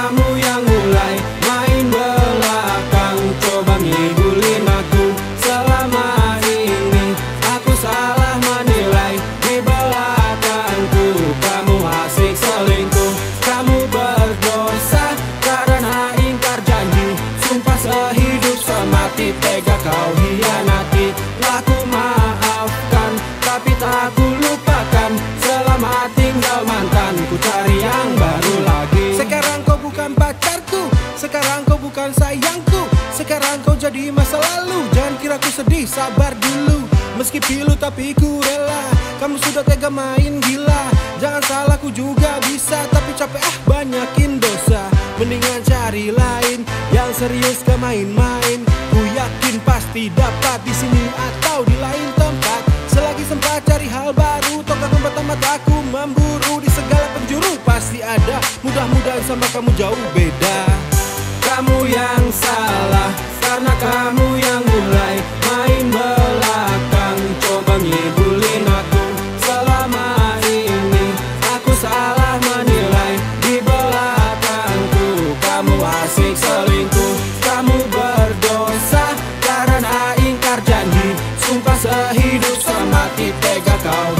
kamu yang bukan pacarku. Sekarang kau bukan sayangku. Sekarang kau jadi masa lalu. Jangan kira ku sedih, sabar dulu. Meski pilu tapi ku rela. Kamu sudah tega main gila. Jangan salah ku juga bisa. Tapi capek ah banyakin dosa. Mendingan cari lain Yang serius ke main-main. Ku yakin pasti dapat di sini atau di lain tempat. Selagi sempat cari hal baru Tokoh tempat tempat aku membuat ada Mudah-mudahan sama kamu jauh beda. Kamu yang salah Karena kamu yang mulai Main belakang. Coba ngibulin aku Selama ini. Aku salah menilai Di belakangku. Kamu asik selingkuh Kamu berdosa. Karena ingkar janji Sumpah sehidup semati Tega kau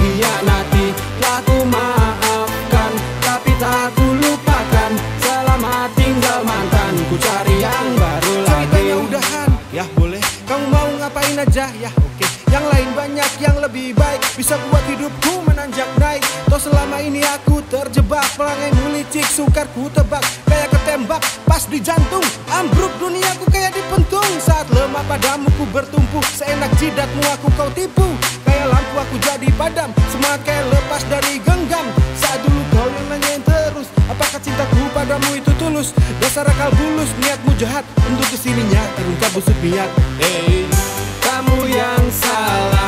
Selamat tinggal mantan Ku cari yang baru lagi. Ceritanya udahan. Ya boleh. Kamu mau ngapain aja? Ya oke. Yang lain banyak yang lebih baik. Bisa buat hidupku menanjak naik. Toh selama ini aku terjebak. Pelangaimu licik sukar ku tebak. Kayak ketembak pas di jantung. Ambruk duniaku kayak dipentung. Saat lemah padamu ku bertumpu. Seenak jidatmu aku kau tipu. Kayak lampu aku jadi padam. Kayak lepas dari genggam. Saat dulu kau yang nanyain terus. Apakah cintaku padamu itu tulus? Dasar akal bulus Niatmu jahat. Untuk ke sininya terungkap busuk niat Hei Kamu yang salah.